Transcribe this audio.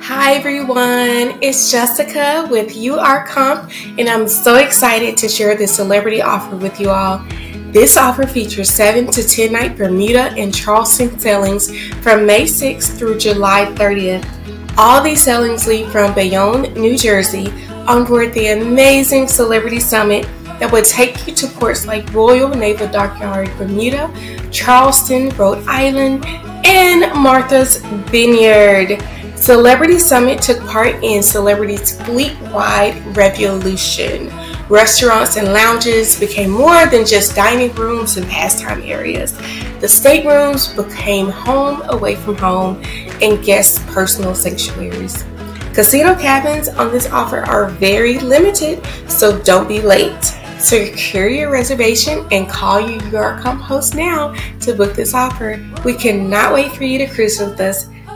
Hi everyone, it's Jessica with UR Comp, and I'm so excited to share this celebrity offer with you all. This offer features 7 to 10 night Bermuda and Charleston sailings from May 6th through July 30th. All these sailings leave from Bayonne, New Jersey, on board the amazing Celebrity Summit that will take you to ports like Royal Naval Dockyard, Bermuda, Charleston, Rhode Island, and Martha's Vineyard. Celebrity Summit took part in Celebrity's fleet-wide revolution. Restaurants and lounges became more than just dining rooms and pastime areas. The staterooms became home away from home and guests' personal sanctuaries. Casino cabins on this offer are very limited, so don't be late. Secure your reservation and call your UR host now to book this offer. We cannot wait for you to cruise with us